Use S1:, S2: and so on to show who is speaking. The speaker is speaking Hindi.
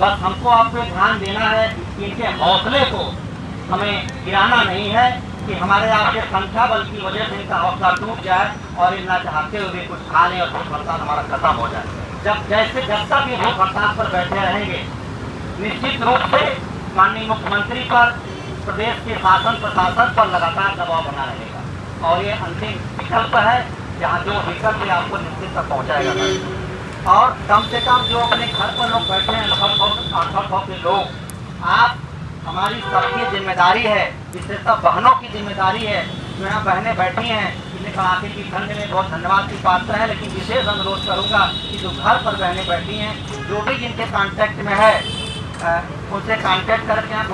S1: बस हमको आपको ध्यान देना है इनके हौसले को हमें गिराना नहीं है कि हमारे आपके संख्या बल की वजह से इनका हौसला टूट जाए और इन ना चाहते हुए कुछ खा लें और भूख हड़ताल हमारा खत्म हो जाए। जब जैसे जब तक ये भूख हड़ताल पर बैठे रहेंगे, निश्चित रूप से माननीय मुख्यमंत्री पर, प्रदेश के शासन प्रशासन पर लगातार दबाव बना रहेगा। और ये अंतिम विकल्प है जहाँ जो विकल्प आपको निश्चित तक पहुँचाएगा। और कम से कम जो अपने घर पर लोग बैठे हैं अठहत्तर के लोग, आप, हमारी सबकी ज़िम्मेदारी है सब बहनों की ज़िम्मेदारी है, जो यहाँ बहनें बैठी हैं, इन्हें कड़ाके की ठंड में बहुत धन्यवाद की पात्र है, लेकिन विशेष अनुरोध करूँगा कि जो घर पर बहनें बैठी हैं, जो भी जिनके कॉन्टैक्ट में है उनसे कॉन्टैक्ट करके यहाँ